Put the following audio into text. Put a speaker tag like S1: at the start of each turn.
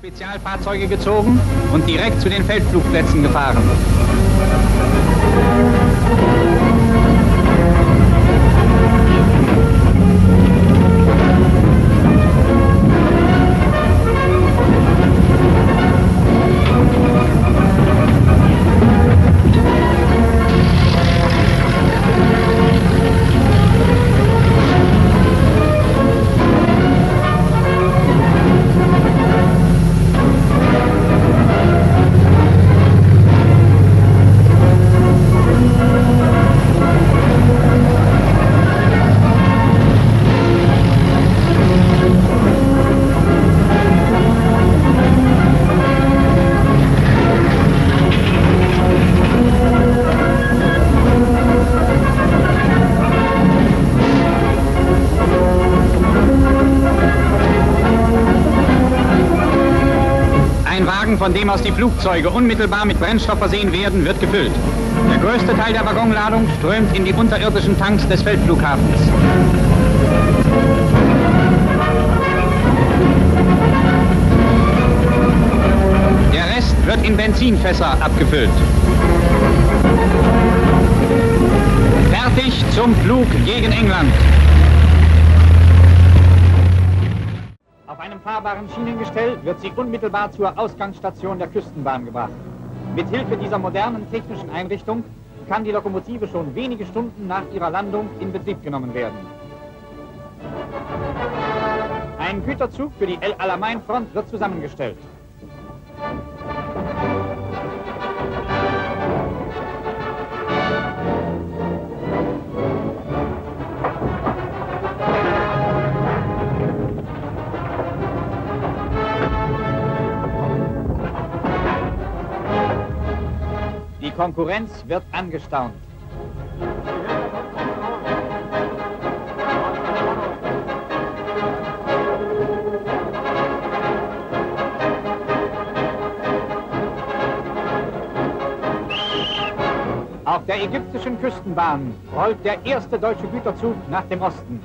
S1: Spezialfahrzeuge gezogen und direkt zu den Feldflugplätzen gefahren. Wagen, von dem aus die Flugzeuge unmittelbar mit Brennstoff versehen werden, wird gefüllt. Der größte Teil der Waggonladung strömt in die unterirdischen Tanks des Feldflughafens. Der Rest wird in Benzinfässer abgefüllt. Fertig zum Flug gegen England. Auf einem fahrbaren Schienengestell wird sie unmittelbar zur Ausgangsstation der Küstenbahn gebracht. Mit Hilfe dieser modernen technischen Einrichtung kann die Lokomotive schon wenige Stunden nach ihrer Landung in Betrieb genommen werden. Ein Güterzug für die El Alamein Front wird zusammengestellt. Konkurrenz wird angestaunt. Auf der ägyptischen Küstenbahn rollt der erste deutsche Güterzug nach dem Osten.